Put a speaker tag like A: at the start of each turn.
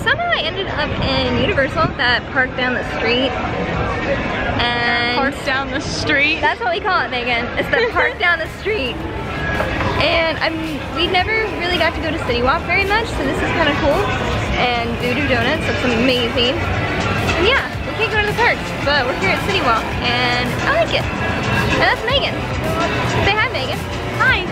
A: somehow I ended up in Universal, that park down the street. And
B: Park down the street.
A: that's what we call it, Megan. It's the park down the street. And I'm, we never really got to go to City Walk very much, so this is kind of cool. And Voodoo Donuts looks amazing. And yeah, we can't go to the parks, but we're here at City Walk, and I like it. And that's Megan. Say hi, Megan.
B: Hi.